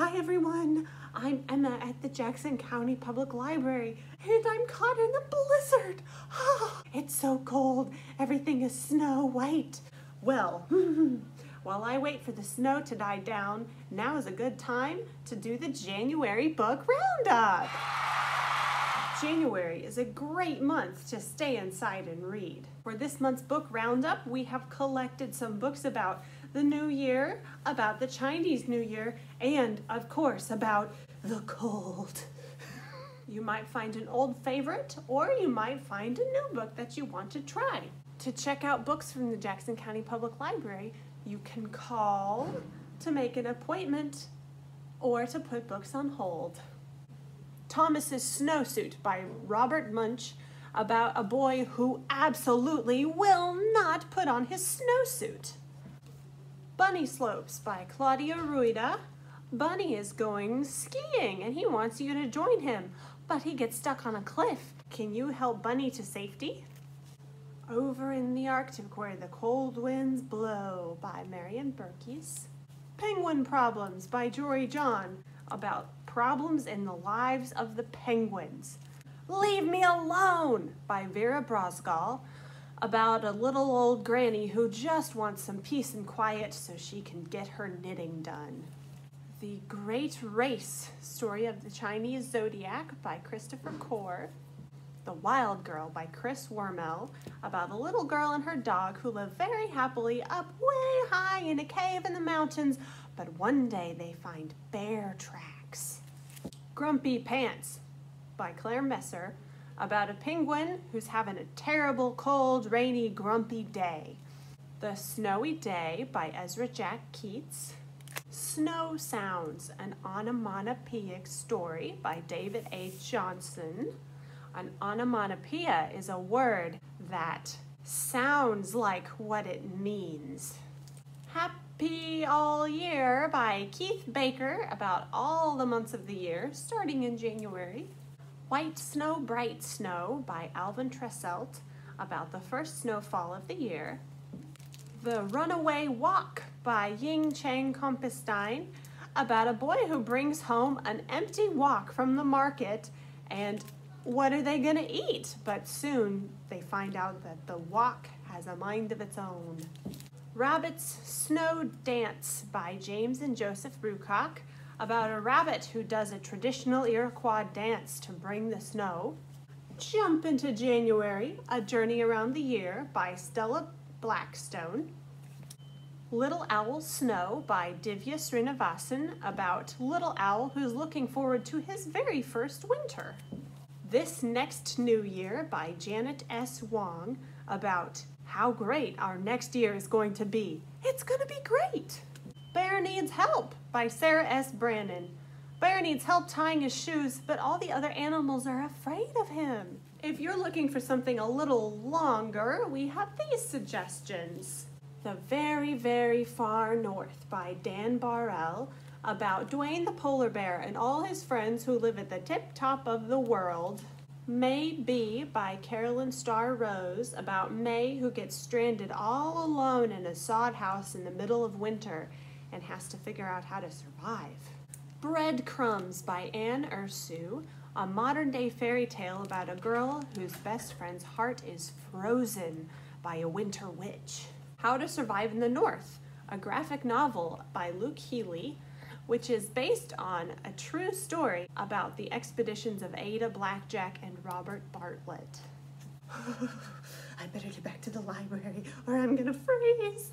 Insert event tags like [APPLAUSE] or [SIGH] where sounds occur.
Hi everyone, I'm Emma at the Jackson County Public Library and I'm caught in a blizzard. [SIGHS] It's so cold, everything is snow white. Well, [LAUGHS] while I wait for the snow to die down, now is a good time to do the January Book Roundup. January is a great month to stay inside and read. For this month's book roundup, we have collected some books about the new year, about the Chinese New Year, and of course about the cold. [LAUGHS] You might find an old favorite, or you might find a new book that you want to try. To check out books from the Jackson County Public Library, you can call to make an appointment or to put books on hold. Thomas's Snowsuit by Robert Munsch about a boy who absolutely will not put on his snowsuit. Bunny Slopes by Claudia Rueda. Bunny is going skiing and he wants you to join him, but he gets stuck on a cliff. Can you help Bunny to safety? Over in the Arctic where the cold winds blow by Marianne Berkes. Penguin Problems by Jory John about problems in the lives of the penguins. Leave Me Alone by Vera Brosgol about a little old granny who just wants some peace and quiet so she can get her knitting done. The Great Race, Story of the Chinese Zodiac by Christopher Corr. The Wild Girl by Chris Wormell about a little girl and her dog who live very happily up way high in a cave in the mountains, but one day they find bear tracks. Grumpy Pants by Claire Messer about a penguin who's having a terrible, cold, rainy, grumpy day. The Snowy Day by Ezra Jack Keats. Snow Sounds, an onomatopoeic story by David H. Johnson. An onomatopoeia is a word that sounds like what it means. Happy All Year by Keith Baker about all the months of the year, starting in January. White Snow, Bright Snow by Alvin Tresselt about the first snowfall of the year. The Runaway Wok by Ying Chang Compestine about a boy who brings home an empty wok from the market and what are they going to eat? But soon they find out that the wok has a mind of its own. Rabbit's Snow Dance by James and Joseph Bruchac about a rabbit who does a traditional Iroquois dance to bring the snow. Jump into January, A Journey Around the Year by Stella Blackstone. Little Owl Snow by Divya Srinivasan about Little Owl who's looking forward to his very first winter. This Next New Year by Janet S. Wong about how great our next year is going to be. It's going to be great! Bear Needs Help by Sarah S. Brannen. Bear needs help tying his shoes, but all the other animals are afraid of him. If you're looking for something a little longer, we have these suggestions. The Very, Very Far North by Dan Bar-el about Dwayne the polar bear and all his friends who live at the tip top of the world. May B. by Carolyn Starr Rose about May who gets stranded all alone in a sod house in the middle of winter and has to figure out how to survive. Breadcrumbs by Anne Ursu, a modern day fairy tale about a girl whose best friend's heart is frozen by a winter witch. How to Survive in the North, a graphic novel by Luke Healy, which is based on a true story about the expeditions of Ada Blackjack and Robert Bartlett. [LAUGHS] I better get back to the library or I'm gonna freeze.